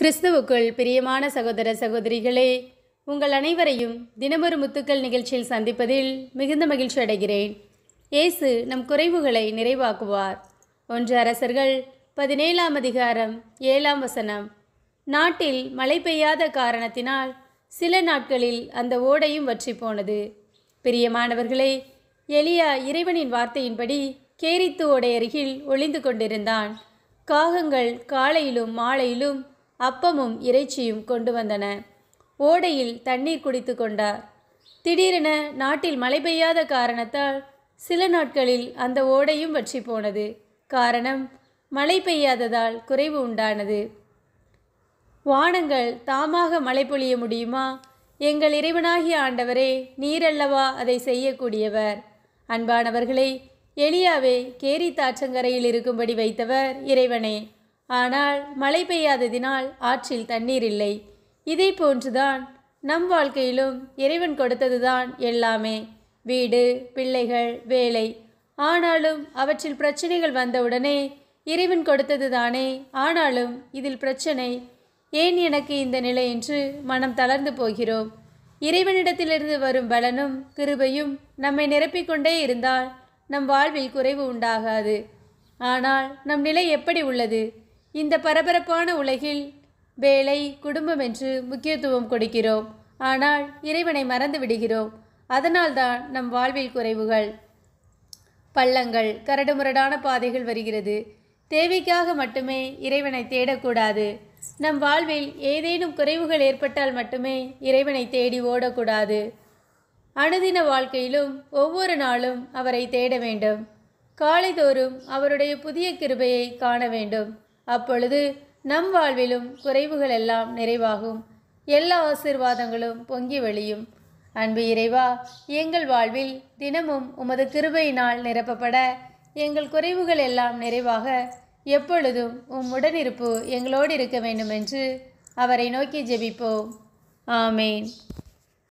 கிறிஸ்துவுக்குள் பிரியமான சகோதர சகோதரிகளே உங்கள் அனைவரையும் தினமொரு முத்துக்கள் நிகழ்ச்சியில் சந்திப்பதில் மிகுந்த மகிழ்ச்சி அடைகிறேன். இயேசு நம் குறைவுகளை நிறைவாக்குவார். ஒன்று அரசர்கள் பதினேழாம் அதிகாரம் ஏழாம் வசனம். நாட்டில் மழை பெய்யாத காரணத்தினால் சில நாட்களில் அந்த ஓடையும் வற்றி போனது. பிரியமானவர்களே எலியா இறைவனின் வார்த்தையின்படி கேரித்து ஓடை அருகில் ஒளிந்து கொண்டிருந்தான். காகங்கள் காலையிலும் மாலையிலும் அப்பமும் இறைச்சியும் கொண்டு வந்தன. ஓடையில் தண்ணீர் குடித்து கொண்டார். திடீரென நாட்டில் மழை பெய்யாத காரணத்தால் சில நாட்களில் அந்த ஓடையும் வற்றி போனது. காரணம் மழை பெய்யாததால் குறைவு உண்டானது. வானங்கள் தாமாக மழை பொழிய முடியுமா? எங்கள் இறைவனாகிய ஆண்டவரே நீரல்லவா அதை செய்யக்கூடியவர். அன்பானவர்களை எளியாவே கேரி தாற்றங்கரையில் இருக்கும்படி வைத்தவர் இறைவனே. ஆனால் மழை பெய்யாததினால் ஆற்றில் தண்ணீர் இல்லை. இதே போன்றுதான் நம் வாழ்க்கையிலும் இறைவன் கொடுத்ததுதான் எல்லாமே. வீடு பிள்ளைகள் வேலை. ஆனாலும் அவற்றில் பிரச்சனைகள் வந்தவுடனே இறைவன் கொடுத்தது தானே ஆனாலும் இதில் பிரச்சனை ஏன் எனக்கு இந்த நிலை? என்று மனம் தளர்ந்து போகிறோம். இறைவனிடத்திலிருந்து வரும் பலனும் கிருபையும் நம்மை நிரப்பிக்கொண்டே இருந்தால் நம் வாழ்வில் குறைவு உண்டாகாது. ஆனால் நம் நிலை எப்படி உள்ளது? இந்த பரபரப்பான உலகில் வேலை குடும்பம் என்று முக்கியத்துவம் கொடுக்கிறோம். ஆனால் இறைவனை மறந்து விடுகிறோம். அதனால்தான் நம் வாழ்வில் குறைவுகள் பள்ளங்கள் கரடுமுரடான பாதைகள் வருகிறது. தேவைக்காக மட்டுமே இறைவனை தேடக்கூடாது. நம் வாழ்வில் ஏதேனும் குறைவுகள் ஏற்பட்டால் மட்டுமே இறைவனை தேடி ஓடக்கூடாது. அனுதின வாழ்க்கையிலும் ஒவ்வொரு நாளும் அவரை தேட வேண்டும். காலைதோறும் அவருடைய புதிய கிருபையை காண வேண்டும். அப்பொழுது நம் வாழ்விலும் குறைவுகள் எல்லாம் நிறைவாகும். எல்லா ஆசிர்வாதங்களும் பொங்கி வழியும் அன்பு இறைவா எங்கள் வாழ்வில் தினமும் உமது கிருபையினால் நிரப்பப்பட எங்கள் குறைவுகள் எல்லாம் நிறைவாக எப்பொழுதும் உம் உடனிருப்பு எங்களோடு இருக்க வேண்டும் என்று அவரை நோக்கி ஜெபிப்போம். ஆமேன்.